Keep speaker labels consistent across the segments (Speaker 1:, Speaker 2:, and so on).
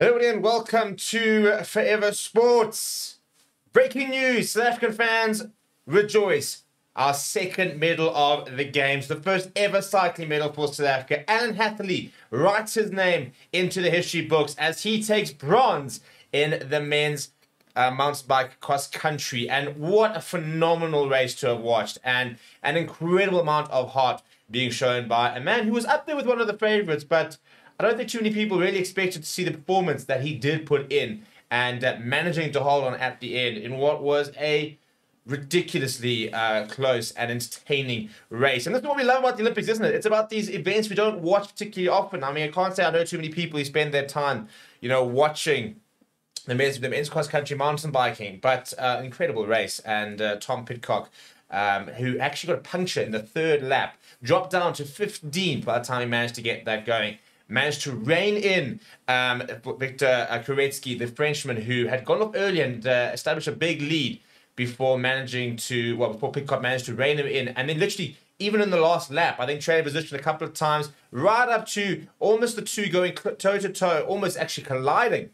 Speaker 1: Hello and welcome to Forever Sports. Breaking news, South African fans, rejoice. Our second medal of the games, the first ever cycling medal for South Africa. Alan Hatherly writes his name into the history books as he takes bronze in the men's uh, mountain bike cross country. And what a phenomenal race to have watched, and an incredible amount of heart being shown by a man who was up there with one of the favorites, but I don't think too many people really expected to see the performance that he did put in and uh, managing to hold on at the end in what was a ridiculously uh, close and entertaining race. And that's what we love about the Olympics, isn't it? It's about these events we don't watch particularly often. I mean, I can't say I know too many people who spend their time, you know, watching the men's, the men's cross country mountain biking, but uh, incredible race. And uh, Tom Pidcock, um, who actually got a puncture in the third lap, dropped down to 15th by the time he managed to get that going managed to rein in um, Victor uh, Koretzky, the Frenchman, who had gone off early and uh, established a big lead before managing to, well, before Pidcock managed to rein him in. And then literally, even in the last lap, I think traded position a couple of times, right up to almost the two going toe to toe, almost actually colliding.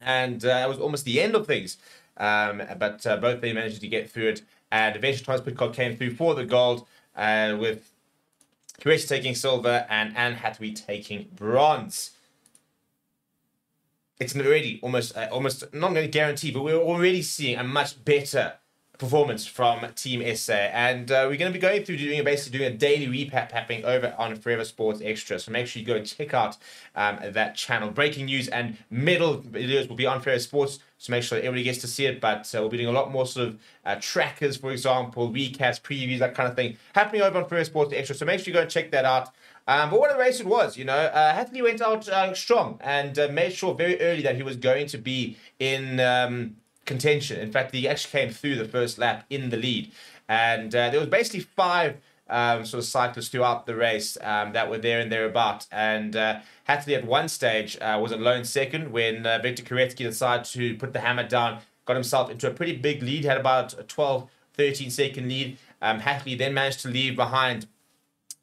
Speaker 1: And uh, it was almost the end of things. Um, but uh, both they managed to get through it. And eventually, Thomas Pidcock came through for the gold uh, with Kuresh taking silver and Alan Hatherly taking bronze. It's already almost, uh, almost not going to guarantee, but we're already seeing a much better performance from Team SA. And uh, we're going to be going through doing basically doing a daily recapping over on Forever Sports Extra. So make sure you go and check out um, that channel. Breaking news and medal videos will be on Forever Sports. So make sure everybody gets to see it. But uh, we'll be doing a lot more sort of uh, trackers, for example, recaps, previews, that kind of thing, happening over on Forever Sports Extra. So make sure you go and check that out. Um, but what a race it was, you know. Uh, went out uh, strong and uh, made sure very early that he was going to be in um, contention. In fact, he actually came through the first lap in the lead. And uh, there was basically five um, sort of cyclists throughout the race um, that were there and thereabout. And uh, Hatherly at one stage uh, was a lone second when uh, Victor Koretzky decided to put the hammer down, got himself into a pretty big lead, had about a 12, 13 second lead. Um, Hatherly then managed to leave behind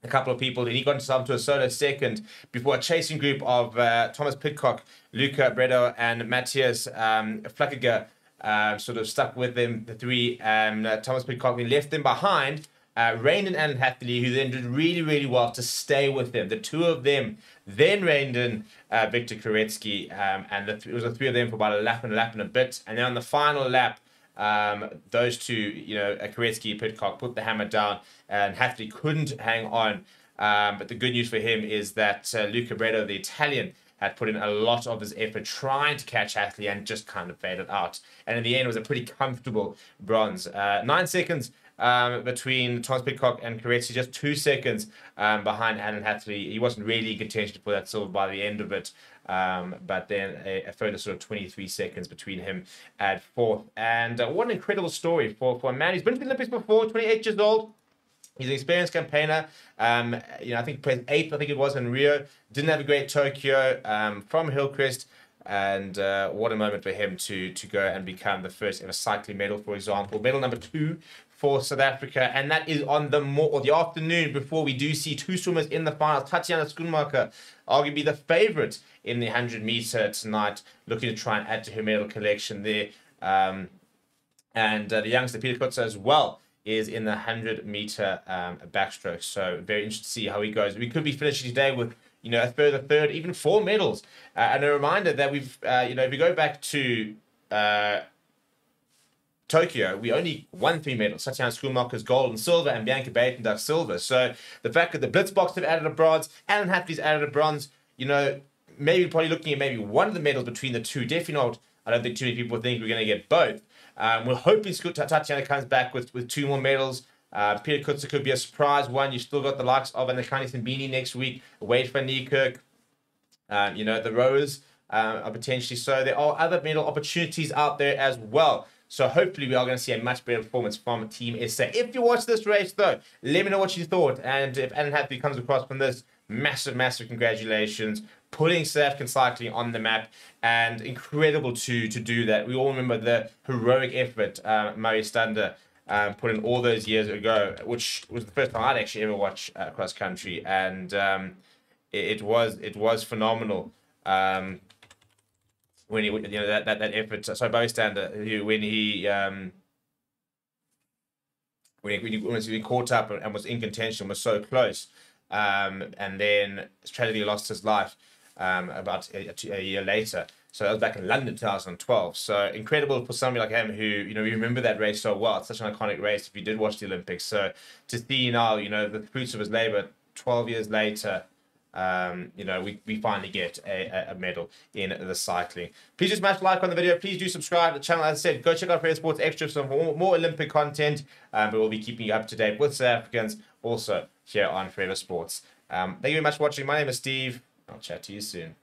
Speaker 1: a couple of people, and he got himself to a solo second before a chasing group of uh, Thomas Pidcock, Luca Braidot, and Matthias um, uh, sort of stuck with them, the three. Um, uh, Thomas Pidcock left them behind. Uh, Rain and Alan Hatherly, who then did really, really well to stay with them. The two of them then reined in uh, Victor Koretzky, um, and th- it was the three of them for about a lap and a lap and a bit. And then on the final lap, um, those two, you know, uh, Koretzky, Pidcock put the hammer down, and Hatherly couldn't hang on. Um, but the good news for him is that uh, Luca Braidot, the Italian, had put in a lot of his effort trying to catch Hatherly and just kind of faded out. And in the end, it was a pretty comfortable bronze. Uh, nine seconds um, between Thomas Pidcock and Koretzky, just two seconds um, behind Alan Hatherly. He wasn't really in contention for that silver by the end of it. Um, but then a, a, further sort of 23 seconds between him at fourth. And uh, what an incredible story for, for a man. He's been to the Olympics before, 28 years old. He's an experienced campaigner. Um, you know, I think placed eighth, I think it was in Rio. Didn't have a great Tokyo um, from Hillcrest. And uh, what a moment for him to to go and become the first ever cycling medal, for example. Medal number two for South Africa, and that is on the more or the afternoon before we do see two swimmers in the final. Tatjana Schoenmaker, arguably the favourite in the 100 meter tonight, looking to try and add to her medal collection there. Um, and uh, the youngster Pieter Coetzé as well is in the 100 meter um, backstroke. So very interested to see how he goes. We could be finishing today with you know a further third, even four medals. Uh, and a reminder that we've uh, you know if we go back to uh, Tokyo, we only won three medals. Tatjana Schoenmaker's gold and silver, and Bianca Buitendag silver. So the fact that the Blitzboks have added a bronze, Alan Hatherly's added a bronze, you know, maybe probably looking at maybe one of the medals between the two. Definitely not. I don't think too many people think we're going to get both. Um, we're hoping Tatjana comes back with, with two more medals. Uh, Pieter Coetzé could be a surprise one. You still got the likes of Anakani Simbine next week, Wayde van Niekerk. Um, you know, the rowers uh, are potentially so. There are other medal opportunities out there as well. So hopefully we are going to see a much better performance from Team SA. If you watch this race though, let me know what you thought. And if Alan Hatherly comes across from this, massive, massive congratulations. Putting South African cycling on the map and incredible to to do that. We all remember the heroic effort uh, Burry Stander um, put in all those years ago, which was the first time I'd actually ever watch uh, cross country, and um, it, it, was it was phenomenal. Um, when he you know that that, that effort. So Burry Stander, when he um, when he, when he caught up and was in contention, was so close, um, and then tragically lost his life um, about a, a, year later. So that was back in London, 2012. So incredible for somebody like him who, you know, you remember that race so well. It's such an iconic race if you did watch the Olympics. So to see now, you know, the fruits of his labor 12 years later, um, you know, we, we finally get a, a medal in the cycling. Please just smash like on the video. Please do subscribe to the channel. As I said, go check out Forever Sports Extra for more, more Olympic content. Um, but we'll be keeping you up to date with South Africans also here on Forever Sports. Um, thank you very much for watching. My name is Steve. I'll chat to you soon.